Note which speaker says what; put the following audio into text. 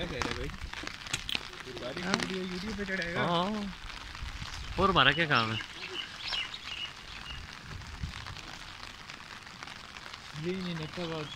Speaker 1: क्या कह रहे भाई? चढ़ाएगा।
Speaker 2: हाँ। और हमारा क्या काम है?
Speaker 1: ये नहीं नेता बात